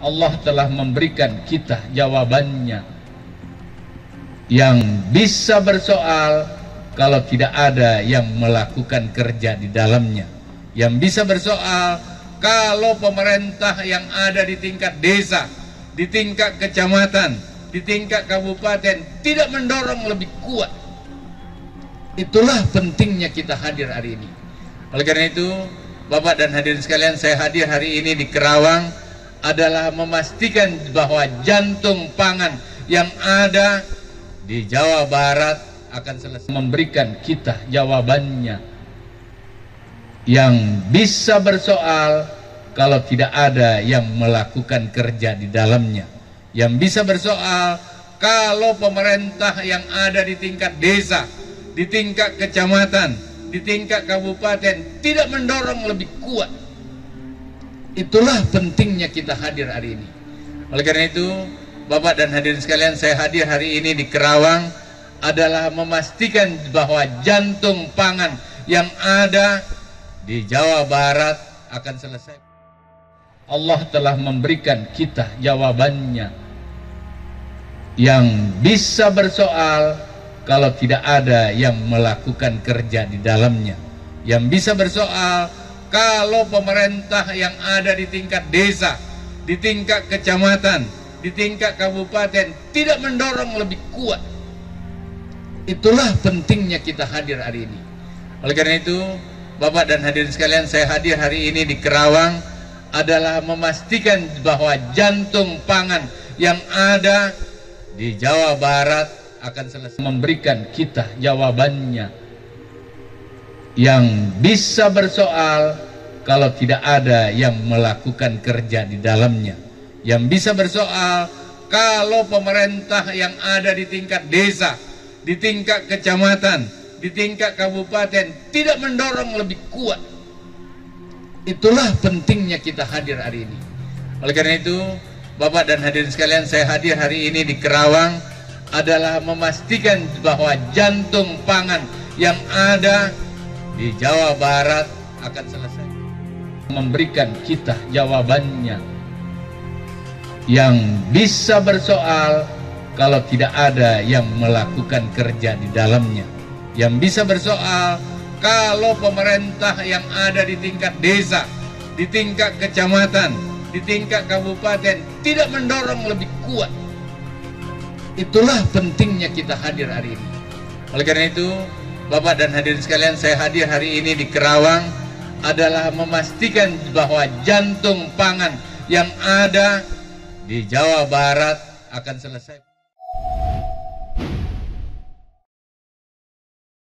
Allah telah memberikan kita jawabannya. Yang bisa bersoal kalau tidak ada yang melakukan kerja di dalamnya. Yang bisa bersoal kalau pemerintah yang ada di tingkat desa di tingkat kecamatan di tingkat kabupaten tidak mendorong lebih kuat. Itulah pentingnya kita hadir hari ini. Oleh karena itu Bapak dan hadirin sekalian saya hadir hari ini di Kerawang adalah memastikan bahwa jantung pangan yang ada di Jawa Barat akan selesai. Memberikan kita jawabannya. Yang bisa bersoal kalau tidak ada yang melakukan kerja di dalamnya. Yang bisa bersoal kalau pemerintah yang ada di tingkat desa di tingkat kecamatan di tingkat kabupaten tidak mendorong lebih kuat Itulah pentingnya kita hadir hari ini. Oleh karena itu, Bapak dan hadirin sekalian, saya hadir hari ini di Kerawang adalah memastikan bahwa jantung pangan yang ada di Jawa Barat akan selesai. Allah telah memberikan kita jawabannya yang bisa bersoal kalau tidak ada yang melakukan kerja di dalamnya. Yang bisa bersoal kalau pemerintah yang ada di tingkat desa, di tingkat kecamatan, di tingkat kabupaten tidak mendorong lebih kuat. Itulah pentingnya kita hadir hari ini. Oleh karena itu, Bapak dan hadirin sekalian, saya hadir hari ini di Kerawang adalah memastikan bahwa jantung pangan yang ada di Jawa Barat akan selesai memberikan kita jawabannya yang bisa bersoal kalau tidak ada yang melakukan kerja di dalamnya. Yang bisa bersoal kalau pemerintah yang ada di tingkat desa di tingkat kecamatan di tingkat kabupaten tidak mendorong lebih kuat. Itulah pentingnya kita hadir hari ini. Oleh karena itu Bapak dan hadirin sekalian saya hadir hari ini di Kerawang adalah memastikan bahwa jantung pangan yang ada di Jawa Barat akan selesai. Memberikan kita jawabannya. Yang bisa bersoal kalau tidak ada yang melakukan kerja di dalamnya. Yang bisa bersoal kalau pemerintah yang ada di tingkat desa di tingkat kecamatan di tingkat kabupaten tidak mendorong lebih kuat. Itulah pentingnya kita hadir hari ini. Oleh karena itu Bapak dan hadirin sekalian, saya hadir hari ini di Kerawang adalah memastikan bahwa jantung pangan yang ada di Jawa Barat akan selesai.